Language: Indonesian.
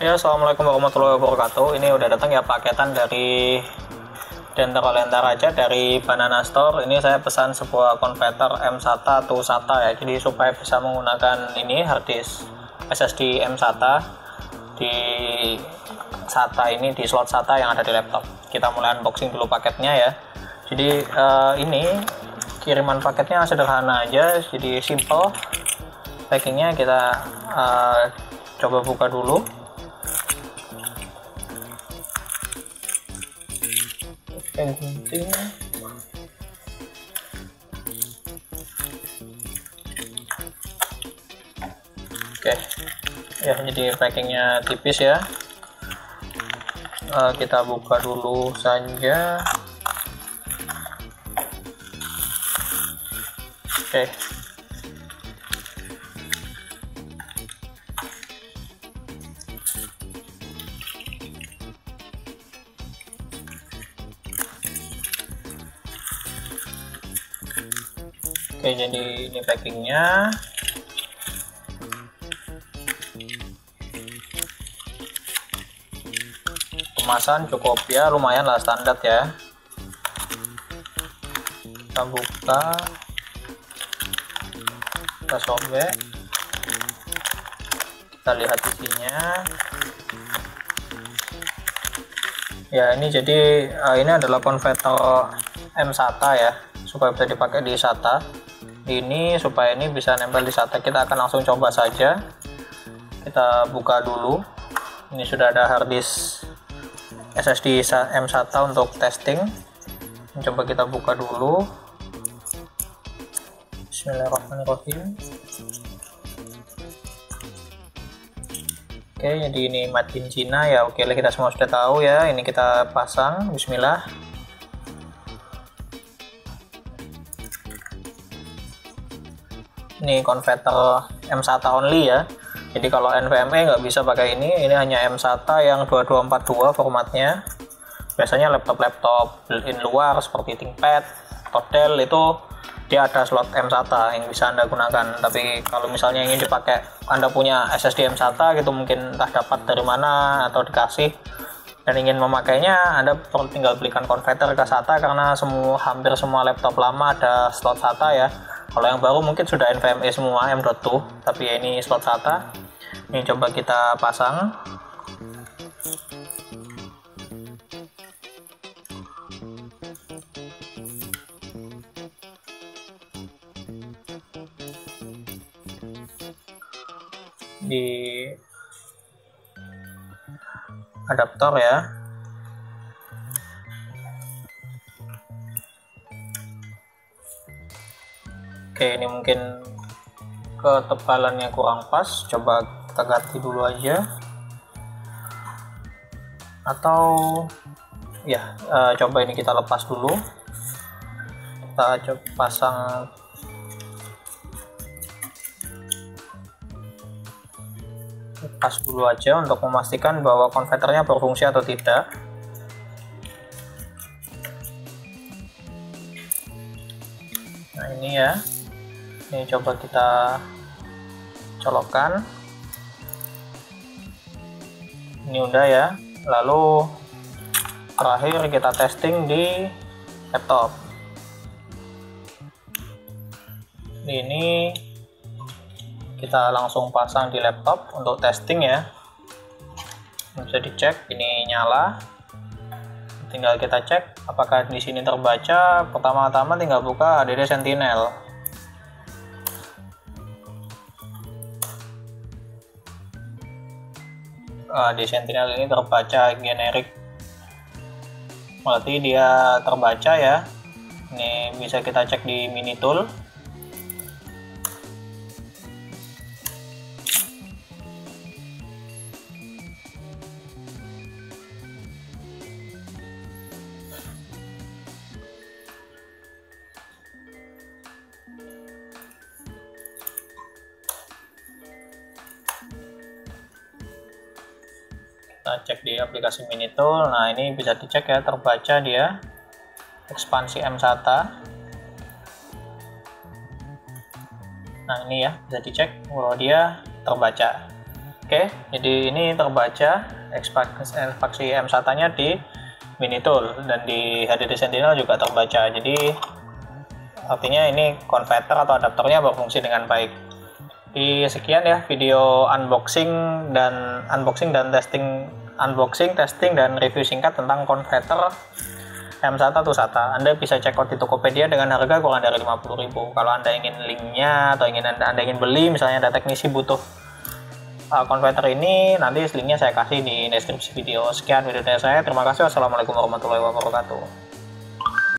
Ya, Assalamualaikum warahmatullahi wabarakatuh. Ini udah datang ya paketan dari Dentro Lenta Raja dari Banana Store. Ini saya pesan sebuah konverter M SATA atau SATA ya. Jadi supaya bisa menggunakan ini hard disk SSD M SATA di SATA ini di slot SATA yang ada di laptop. Kita mulai unboxing dulu paketnya ya. Jadi uh, ini kiriman paketnya sederhana aja, jadi simple. Packingnya kita uh, coba buka dulu. Gunting oke ya jadi packingnya tipis ya. Uh, kita buka dulu saja. Oke Oke, jadi ini packingnya. Kemasan cukup ya, lumayan lah standar ya. Kita buka, kita sobek, kita lihat isinya. Ya, ini jadi uh, ini adalah konverter M SATA ya, supaya bisa dipakai di SATA ini supaya ini bisa nempel di SATA kita akan langsung coba saja. Kita buka dulu. Ini sudah ada harddisk SSD M SATA untuk testing. Coba kita buka dulu. Bismillahirrahmanirrahim. Oke jadi ini made in China. Ya oke kita semua sudah tahu ya. Ini kita pasang. Bismillah ini konverter M SATA only ya. Jadi kalau NVMe nggak bisa pakai ini ini hanya M SATA yang 2242 formatnya. Biasanya laptop-laptop built-in luar seperti ThinkPad Dell itu dia ada slot M SATA yang bisa anda gunakan. Tapi kalau misalnya ingin dipakai anda punya SSD M SATA gitu mungkin entah dapat dari mana atau dikasih dan ingin memakainya anda perlu tinggal belikan konverter ke SATA karena semua hampir semua laptop lama ada slot SATA ya kalau yang baru mungkin sudah NVMe semua M.2 tapi ya ini slot SATA. Ini coba kita pasang. Di adaptor ya oke ini mungkin ketebalannya kurang pas. Coba kita ganti dulu aja. Atau ya uh, coba ini kita lepas dulu. Kita coba pasang. Lepas dulu aja untuk memastikan bahwa konverternya berfungsi atau tidak. Nah ini ya ini coba kita colokkan. Ini udah ya. Lalu terakhir kita testing di laptop. Ini kita langsung pasang di laptop untuk testing ya. Bisa dicek ini nyala. Tinggal kita cek apakah di sini terbaca. Pertama-tama tinggal buka ADD Sentinel uh, di Sentinel ini terbaca generik. Berarti dia terbaca ya. Ini bisa kita cek di mini tool kita cek di aplikasi mini tool nah ini bisa dicek ya terbaca dia. Ekspansi M SATA. Nah ini ya bisa dicek. Bahwa dia terbaca. Oke, jadi ini terbaca ekspaksi M SATA-nya di Minitool dan di HDD Sentinel juga terbaca. Jadi artinya ini konverter atau adaptornya berfungsi dengan baik. Di sekian ya video unboxing dan unboxing dan testing unboxing, testing dan review singkat tentang konverter M1 atau SATA. Anda bisa check out di Tokopedia dengan harga kurang dari 50.000. Kalau Anda ingin linknya atau ingin Anda, anda ingin beli, misalnya ada teknisi butuh uh, ini, nanti linknya saya kasih di deskripsi video. Sekian video dari saya. Terima kasih. Wassalamualaikum warahmatullahi wabarakatuh.